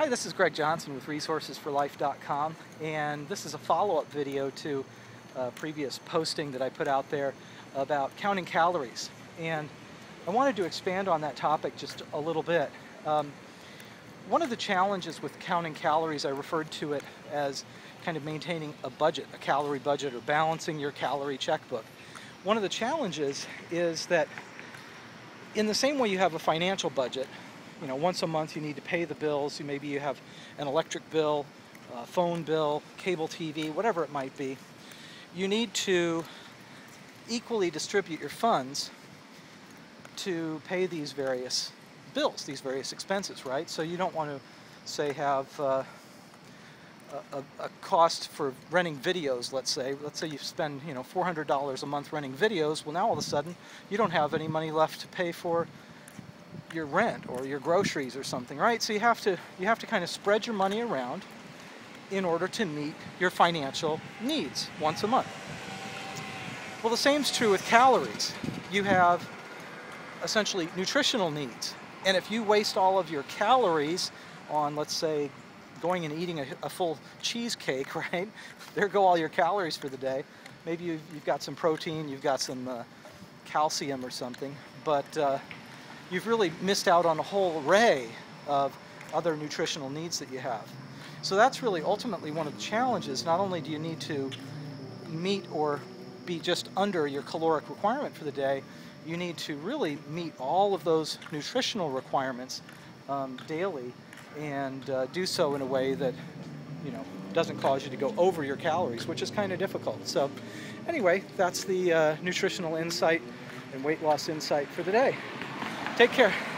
Hi, this is Greg Johnson with resourcesforlife.com and this is a follow-up video to a previous posting that I put out there about counting calories and I wanted to expand on that topic just a little bit. Um, one of the challenges with counting calories, I referred to it as kind of maintaining a budget, a calorie budget or balancing your calorie checkbook. One of the challenges is that in the same way you have a financial budget, you know, once a month you need to pay the bills. You, maybe you have an electric bill, a phone bill, cable TV, whatever it might be. You need to equally distribute your funds to pay these various bills, these various expenses, right? So you don't want to, say, have uh, a, a, cost for renting videos, let's say. Let's say you spend, you know, $400 a month renting videos. Well, now all of a sudden you don't have any money left to pay for your rent or your groceries or something, right? So you have to you have to kind of spread your money around in order to meet your financial needs once a month. Well, the same is true with calories. You have essentially nutritional needs. And if you waste all of your calories on, let's say, going and eating a, a full cheesecake, right? There go all your calories for the day. Maybe you've, you've got some protein, you've got some uh, calcium or something, but uh, you've really missed out on a whole array of other nutritional needs that you have. So that's really ultimately one of the challenges. Not only do you need to meet or be just under your caloric requirement for the day, you need to really meet all of those nutritional requirements um, daily and uh, do so in a way that you know doesn't cause you to go over your calories, which is kind of difficult. So anyway, that's the uh, nutritional insight and weight loss insight for the day. Take care.